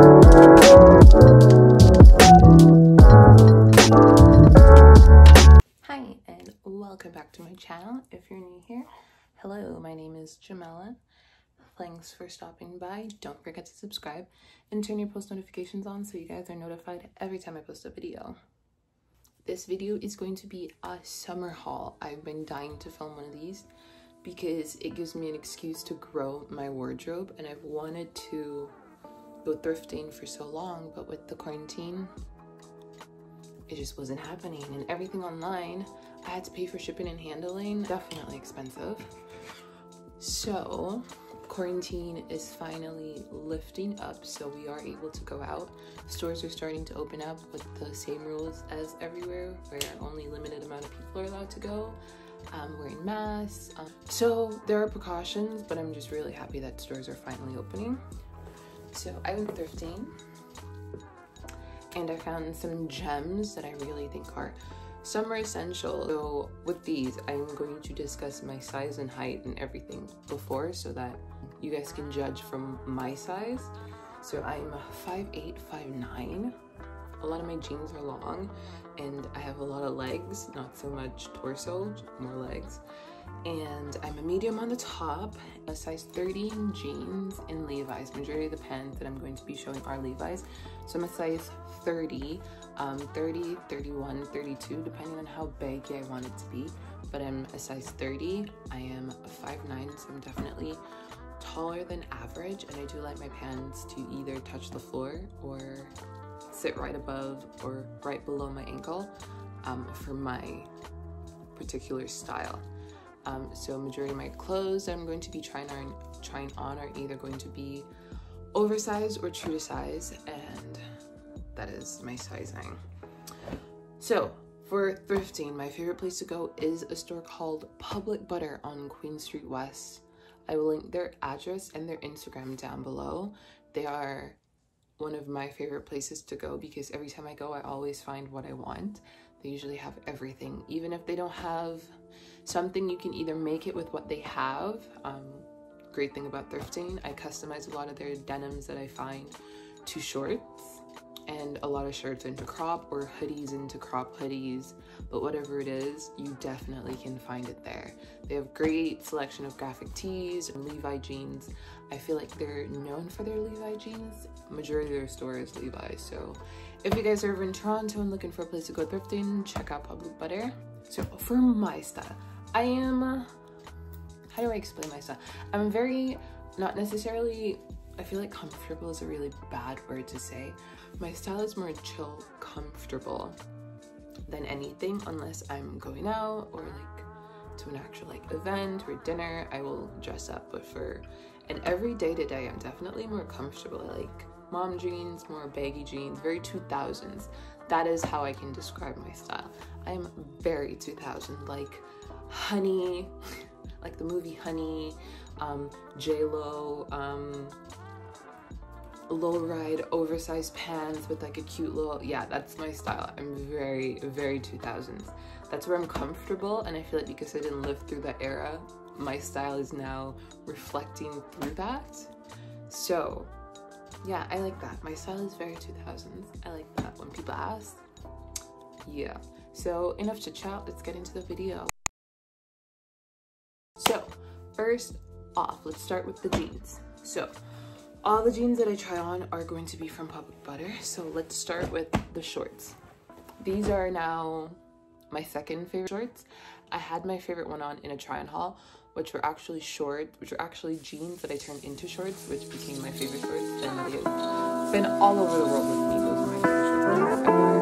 Hi and welcome back to my channel. If you're new here, hello, my name is Jamila. Thanks for stopping by. Don't forget to subscribe and turn your post notifications on so you guys are notified every time I post a video. This video is going to be a summer haul. I've been dying to film one of these because it gives me an excuse to grow my wardrobe and I've wanted to thrifting for so long, but with the quarantine, it just wasn't happening. And everything online, I had to pay for shipping and handling, definitely expensive. So, quarantine is finally lifting up, so we are able to go out. Stores are starting to open up with the same rules as everywhere, where only limited amount of people are allowed to go. Um, wearing masks. Um, so there are precautions, but I'm just really happy that stores are finally opening. So I went thrifting and I found some gems that I really think are summer essential. So with these, I'm going to discuss my size and height and everything before so that you guys can judge from my size. So I'm 5'8", 5'9". A lot of my jeans are long and I have a lot of legs, not so much torso, more legs and I'm a medium on the top, a size 30 in jeans in Levi's. Majority of the pants that I'm going to be showing are Levi's. So I'm a size 30, um, 30, 31, 32, depending on how baggy I want it to be. But I'm a size 30. I am a 5'9", so I'm definitely taller than average. And I do like my pants to either touch the floor or sit right above or right below my ankle um, for my particular style. Um, so majority of my clothes I'm going to be trying on, trying on are either going to be oversized or true to size and that is my sizing. So for thrifting, my favorite place to go is a store called Public Butter on Queen Street West. I will link their address and their Instagram down below. They are one of my favorite places to go because every time I go, I always find what I want. They usually have everything. Even if they don't have something, you can either make it with what they have. Um, great thing about thrifting, I customize a lot of their denims that I find to shorts and a lot of shirts into crop or hoodies into crop hoodies but whatever it is you definitely can find it there. They have great selection of graphic tees and levi jeans. I feel like they're known for their levi jeans. Majority of their store is levi so if you guys are ever in toronto and looking for a place to go thrifting check out public butter. So for my style i am uh, how do i explain my style i'm very not necessarily I feel like comfortable is a really bad word to say. My style is more chill, comfortable than anything unless I'm going out or like to an actual like event or dinner, I will dress up. But for an everyday to day, I'm definitely more comfortable. I like mom jeans, more baggy jeans, very 2000s. That is how I can describe my style. I am very 2000, like Honey, like the movie Honey, um, J-Lo, um, low ride oversized pants with like a cute little yeah that's my style. I'm very very 2000s that's where i'm comfortable and i feel like because i didn't live through that era my style is now reflecting through that. So yeah i like that. My style is very 2000s i like that. When people ask yeah. So enough to chat let's get into the video so first off let's start with the jeans so all the jeans that I try on are going to be from Public Butter. So let's start with the shorts. These are now my second favorite shorts. I had my favorite one on in a try on haul, which were actually shorts, which were actually jeans that I turned into shorts, which became my favorite shorts. And they've been all over the world with me. Those are my favorite shorts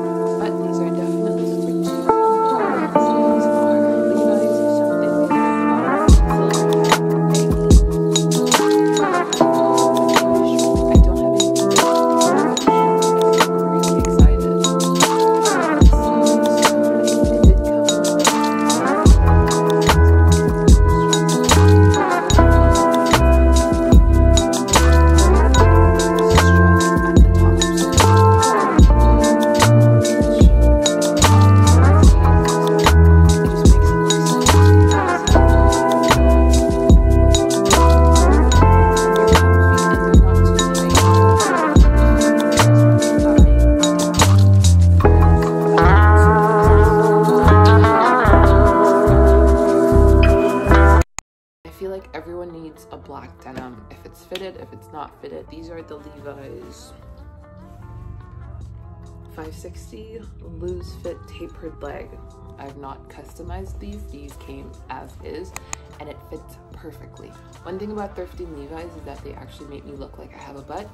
560 loose fit tapered leg. I've not customized these. These came as is and it fits perfectly. One thing about thrifting Levi's is that they actually make me look like I have a butt.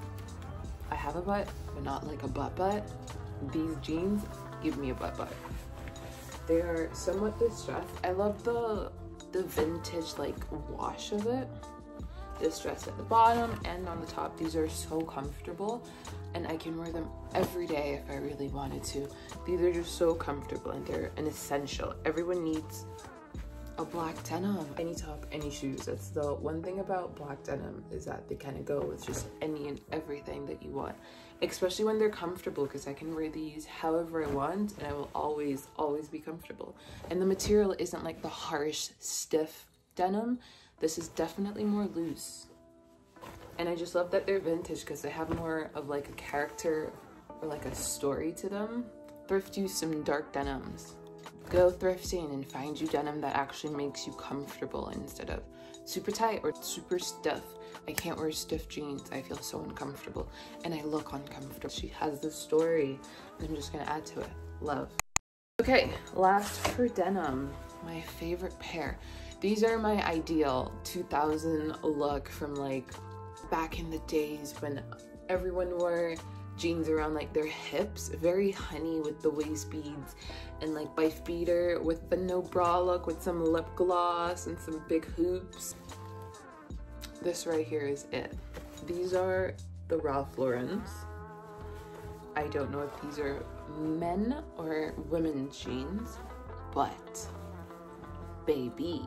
I have a butt, but not like a butt butt. These jeans give me a butt butt. They are somewhat distressed. I love the the vintage like wash of it. Distressed at the bottom and on the top. These are so comfortable and I can wear them every day if I really wanted to. These are just so comfortable and they're an essential. Everyone needs a black denim. Any top, any shoes. That's the one thing about black denim is that they kind of go with just any and everything that you want. Especially when they're comfortable because I can wear these however I want and I will always, always be comfortable. And the material isn't like the harsh, stiff denim. This is definitely more loose and I just love that they're vintage because they have more of like a character or like a story to them. Thrift you some dark denims. Go thrifting and find you denim that actually makes you comfortable instead of super tight or super stiff. I can't wear stiff jeans. I feel so uncomfortable and I look uncomfortable. She has the story. I'm just gonna add to it. Love. Okay, last for denim. My favorite pair. These are my ideal 2000 look from like back in the days when everyone wore jeans around like their hips, very honey with the waist beads and like wife beater with the no bra look with some lip gloss and some big hoops. This right here is it. These are the Ralph Lauren's. I don't know if these are men or women's jeans, but baby,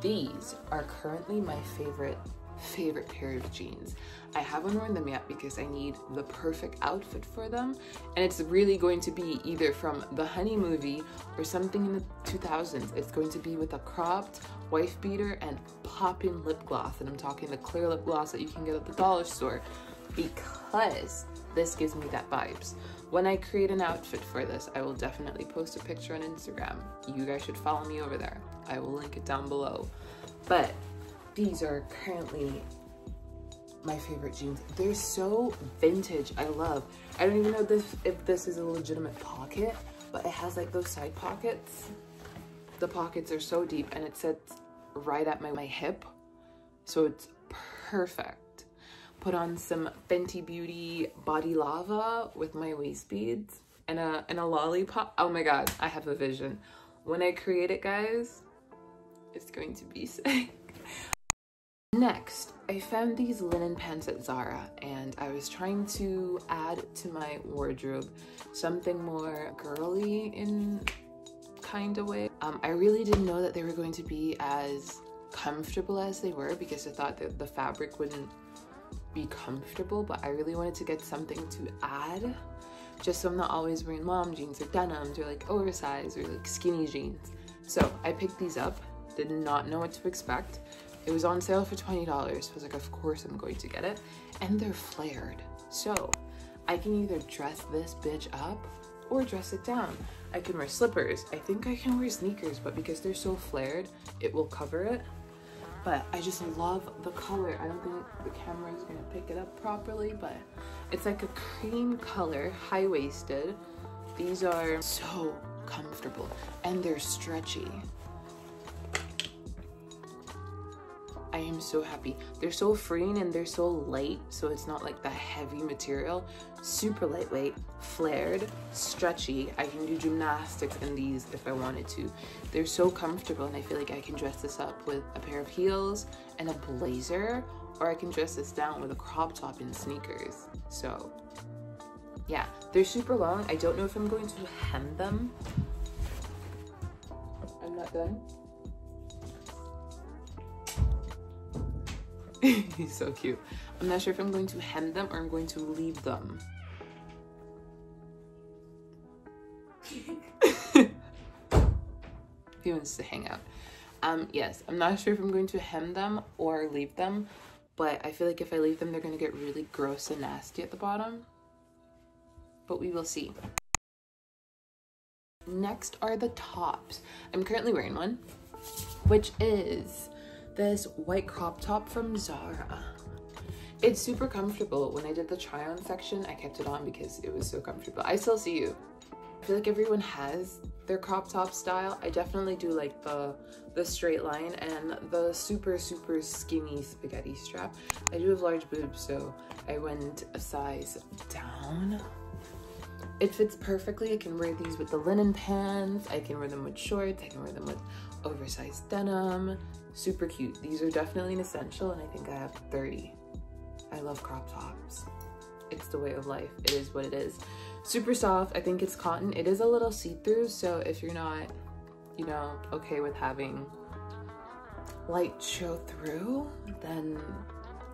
these are currently my favorite favorite pair of jeans. I haven't worn them yet because I need the perfect outfit for them. And it's really going to be either from the Honey movie or something in the 2000s. It's going to be with a cropped wife beater and popping lip gloss. And I'm talking the clear lip gloss that you can get at the dollar store because this gives me that vibes. When I create an outfit for this, I will definitely post a picture on Instagram. You guys should follow me over there. I will link it down below. But these are currently my favorite jeans. They're so vintage. I love. I don't even know this if this is a legitimate pocket, but it has like those side pockets. The pockets are so deep and it sits right at my, my hip. So it's perfect. Put on some Fenty Beauty Body Lava with my waist beads and a, and a lollipop. Oh my God, I have a vision. When I create it, guys, it's going to be sick. Next, I found these linen pants at Zara and I was trying to add to my wardrobe something more girly in kind of way. Um, I really didn't know that they were going to be as comfortable as they were because I thought that the fabric wouldn't be comfortable, but I really wanted to get something to add just so I'm not always wearing mom jeans or denims or like oversized or like skinny jeans. So I picked these up, did not know what to expect. It was on sale for $20. I was like, of course I'm going to get it. And they're flared. So I can either dress this bitch up or dress it down. I can wear slippers. I think I can wear sneakers, but because they're so flared, it will cover it. But I just love the color. I don't think the camera is gonna pick it up properly, but it's like a cream color, high-waisted. These are so comfortable and they're stretchy. I am so happy. They're so freeing and they're so light, so it's not like the heavy material. Super lightweight, flared, stretchy. I can do gymnastics in these if I wanted to. They're so comfortable and I feel like I can dress this up with a pair of heels and a blazer, or I can dress this down with a crop top and sneakers. So yeah, they're super long. I don't know if I'm going to hem them. I'm not done. He's so cute. I'm not sure if I'm going to hem them or I'm going to leave them. he wants to hang out. Um, yes, I'm not sure if I'm going to hem them or leave them, but I feel like if I leave them, they're gonna get really gross and nasty at the bottom. But we will see. Next are the tops. I'm currently wearing one, which is this white crop top from Zara. It's super comfortable. When I did the try on section, I kept it on because it was so comfortable. I still see you. I feel like everyone has their crop top style. I definitely do like the the straight line and the super super skinny spaghetti strap. I do have large boobs so I went a size down. It fits perfectly. I can wear these with the linen pants. I can wear them with shorts. I can wear them with oversized denim. Super cute. These are definitely an essential and I think I have 30. I love crop tops. It's the way of life. It is what it is. Super soft. I think it's cotton. It is a little see-through, so if you're not, you know, okay with having light show through, then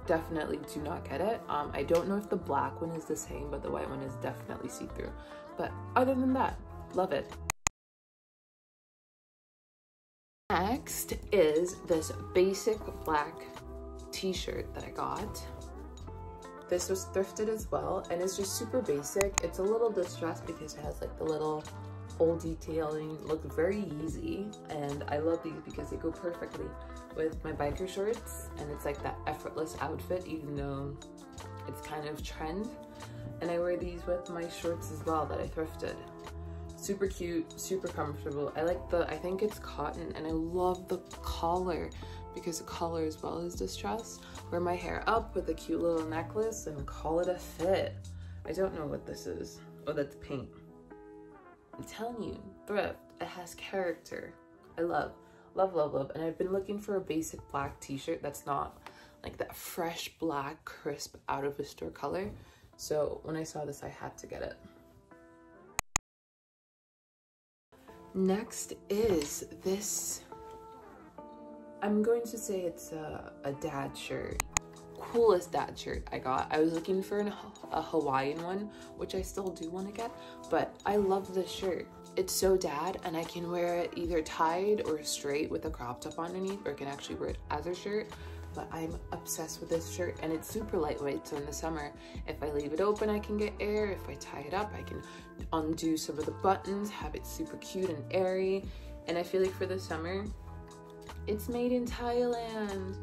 definitely do not get it. Um, I don't know if the black one is the same, but the white one is definitely see-through. But other than that, love it. Next is this basic black t-shirt that I got. This was thrifted as well and it's just super basic. It's a little distressed because it has like the little old detailing, look very easy and I love these because they go perfectly with my biker shorts and it's like that effortless outfit even though it's kind of trend. And I wear these with my shorts as well that I thrifted. Super cute super comfortable. I like the I think it's cotton and I love the collar because the collar as well is distressed wear my hair up with a cute little necklace and call it a fit. I don't know what this is. Oh that's paint I'm telling you thrift it has character. I love love love love. And I've been looking for a basic black t-shirt that's not like that fresh black crisp out of a store color. So when I saw this I had to get it. Next is this, I'm going to say it's a, a dad shirt. Coolest dad shirt I got. I was looking for an, a Hawaiian one, which I still do want to get, but I love this shirt. It's so dad and I can wear it either tied or straight with a crop top underneath or I can actually wear it as a shirt but I'm obsessed with this shirt and it's super lightweight. So in the summer, if I leave it open, I can get air. If I tie it up, I can undo some of the buttons, have it super cute and airy. And I feel like for the summer, it's made in Thailand.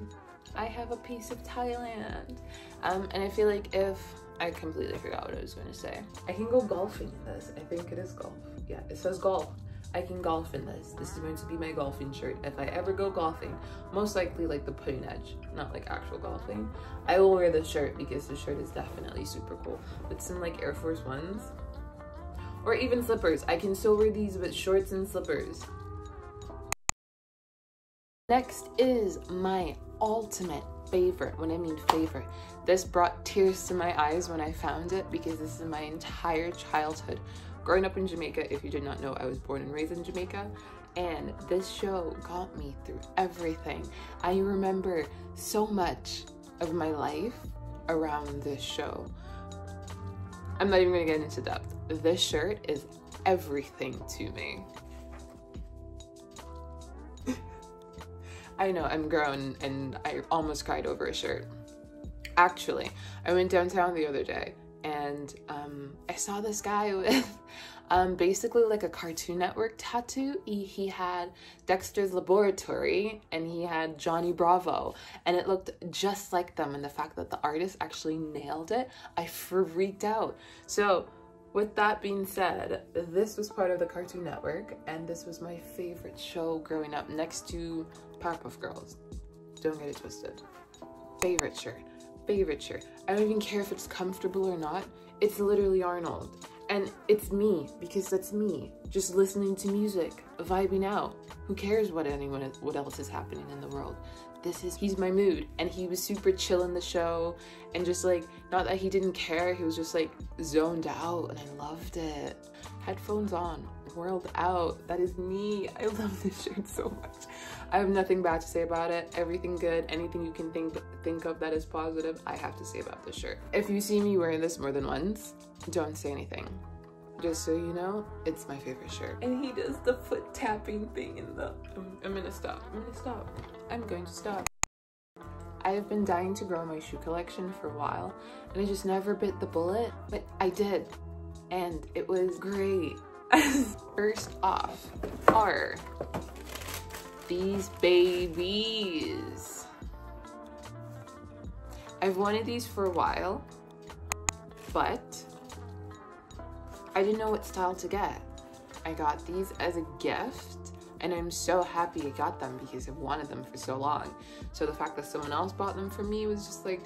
I have a piece of Thailand. Um, and I feel like if, I completely forgot what I was gonna say. I can go golfing in this. I think it is golf. Yeah, it says golf. I can golf in this. This is going to be my golfing shirt. If I ever go golfing, most likely like the putting edge, not like actual golfing, I will wear this shirt because the shirt is definitely super cool. With some like Air Force Ones or even slippers. I can still wear these with shorts and slippers. Next is my ultimate favorite. When I mean favorite, this brought tears to my eyes when I found it because this is my entire childhood growing up in Jamaica, if you did not know, I was born and raised in Jamaica. And this show got me through everything. I remember so much of my life around this show. I'm not even gonna get into depth. This shirt is everything to me. I know, I'm grown and I almost cried over a shirt. Actually, I went downtown the other day and um, I saw this guy with um, basically like a Cartoon Network tattoo. He, he had Dexter's Laboratory and he had Johnny Bravo, and it looked just like them. And the fact that the artist actually nailed it, I freaked out. So, with that being said, this was part of the Cartoon Network, and this was my favorite show growing up next to Powerpuff Girls. Don't get it twisted. Favorite shirt favorite shirt. I don't even care if it's comfortable or not. It's literally Arnold. And it's me, because that's me. Just listening to music, vibing out. Who cares what anyone, what else is happening in the world? This is, he's my mood. And he was super chill in the show. And just like, not that he didn't care, he was just like zoned out and I loved it. Headphones on, world out. That is me. I love this shirt so much. I have nothing bad to say about it. Everything good. Anything you can think think of that is positive, I have to say about this shirt. If you see me wearing this more than once, don't say anything. Just so you know, it's my favorite shirt. And he does the foot tapping thing in the... I'm, I'm gonna stop. I'm gonna stop. I'm going to stop. I have been dying to grow my shoe collection for a while, and I just never bit the bullet, but I did. And it was great. First off are these babies. I've wanted these for a while, but I didn't know what style to get. I got these as a gift and I'm so happy I got them because I've wanted them for so long. So the fact that someone else bought them for me was just like,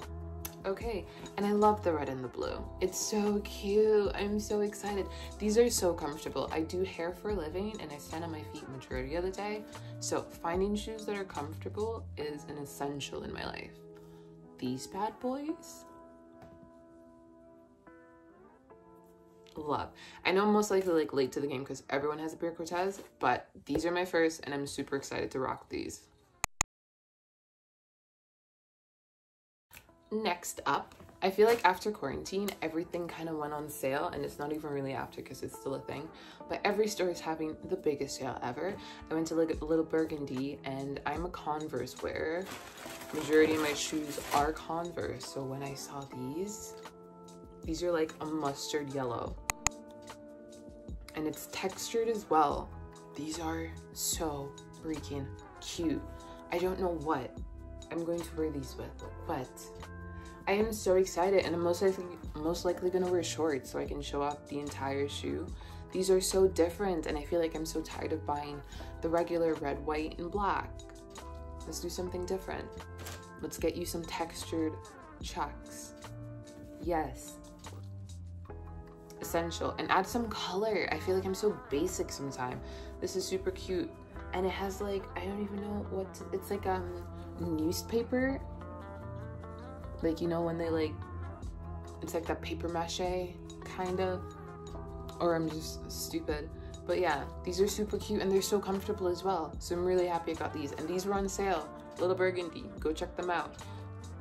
okay. And I love the red and the blue. It's so cute. I'm so excited. These are so comfortable. I do hair for a living and I stand on my feet majority of the day. So finding shoes that are comfortable is an essential in my life. These bad boys, love. I know I'm most likely like late to the game because everyone has a pair Cortez, but these are my first and I'm super excited to rock these. Next up, I feel like after quarantine, everything kind of went on sale and it's not even really after because it's still a thing, but every store is having the biggest sale ever. I went to look at Little Burgundy and I'm a Converse wearer. Majority of my shoes are Converse, so when I saw these, these are like a mustard yellow and it's textured as well. These are so freaking cute. I don't know what I'm going to wear these with, but I am so excited and I'm most likely, most likely gonna wear shorts so I can show off the entire shoe. These are so different and I feel like I'm so tired of buying the regular red, white, and black. Let's do something different. Let's get you some textured chucks. Yes, essential and add some color. I feel like I'm so basic sometimes. This is super cute. And it has like, I don't even know what, to, it's like um newspaper. Like, you know, when they like, it's like that paper mache kind of, or I'm just stupid. But yeah, these are super cute and they're so comfortable as well. So I'm really happy I got these. And these were on sale. Little Burgundy, go check them out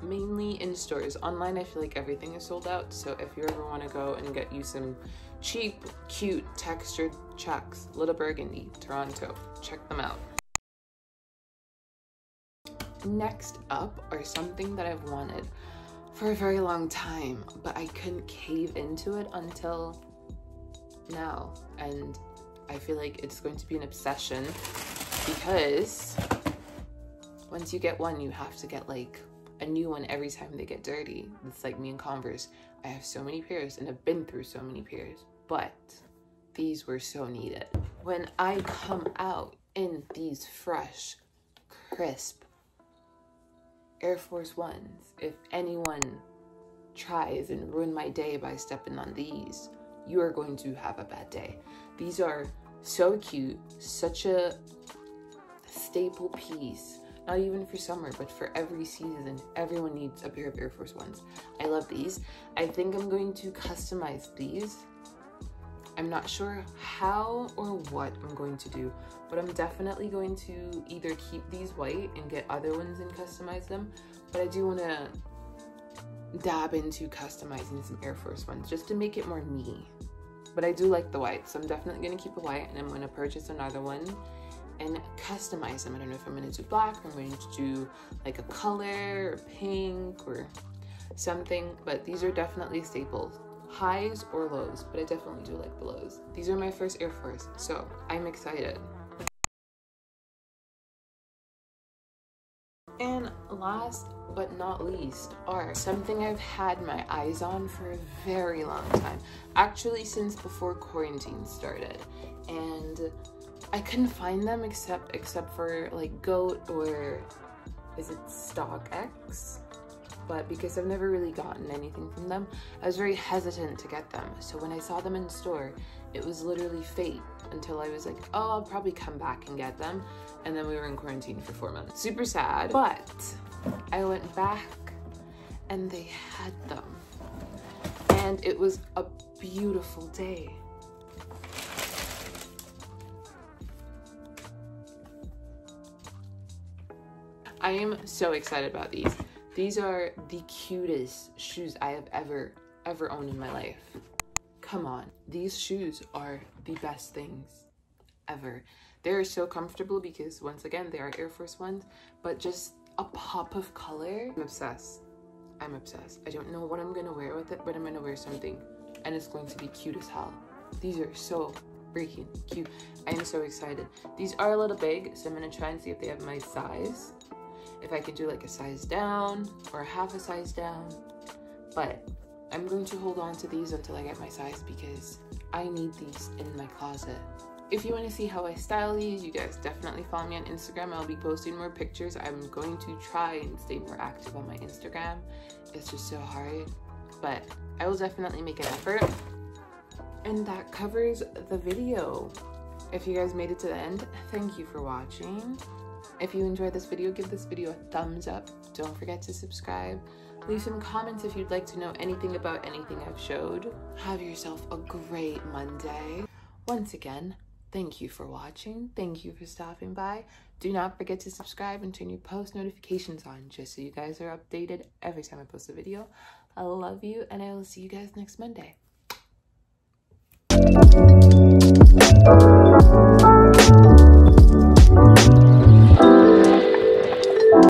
mainly in stores. Online, I feel like everything is sold out. So if you ever want to go and get you some cheap, cute, textured chucks, Little Burgundy, Toronto, check them out. Next up are something that I've wanted for a very long time, but I couldn't cave into it until now. And I feel like it's going to be an obsession because once you get one, you have to get like a new one every time they get dirty. It's like me and Converse. I have so many pairs and I've been through so many pairs, but these were so needed. When I come out in these fresh, crisp Air Force Ones, if anyone tries and ruin my day by stepping on these, you are going to have a bad day. These are so cute, such a staple piece not even for summer, but for every season. Everyone needs a pair of Air Force Ones. I love these. I think I'm going to customize these. I'm not sure how or what I'm going to do, but I'm definitely going to either keep these white and get other ones and customize them, but I do want to dab into customizing some Air Force Ones just to make it more me. But I do like the white, so I'm definitely going to keep the white and I'm going to purchase another one and customize them. I don't know if I'm gonna do black or I'm going to do like a color or pink or something, but these are definitely staples. Highs or lows, but I definitely do like the lows. These are my first Air Force, so I'm excited. And last but not least are something I've had my eyes on for a very long time. Actually, since before quarantine started. And I couldn't find them except except for like Goat or is it StockX? But because I've never really gotten anything from them, I was very hesitant to get them. So when I saw them in store, it was literally fate until I was like, oh, I'll probably come back and get them. And then we were in quarantine for four months. Super sad, but I went back and they had them. And it was a beautiful day. I am so excited about these. These are the cutest shoes I have ever, ever owned in my life. Come on. These shoes are the best things ever. They're so comfortable because once again, they are Air Force Ones, but just a pop of color. I'm obsessed. I'm obsessed. I don't know what I'm gonna wear with it, but I'm gonna wear something and it's going to be cute as hell. These are so freaking cute. I am so excited. These are a little big, so I'm gonna try and see if they have my size if I could do like a size down or a half a size down. But I'm going to hold on to these until I get my size because I need these in my closet. If you want to see how I style these, you guys definitely follow me on Instagram. I'll be posting more pictures. I'm going to try and stay more active on my Instagram. It's just so hard, but I will definitely make an effort. And that covers the video. If you guys made it to the end, thank you for watching. If you enjoyed this video, give this video a thumbs up. Don't forget to subscribe. Leave some comments if you'd like to know anything about anything I've showed. Have yourself a great Monday. Once again, thank you for watching. Thank you for stopping by. Do not forget to subscribe and turn your post notifications on just so you guys are updated every time I post a video. I love you and I will see you guys next Monday.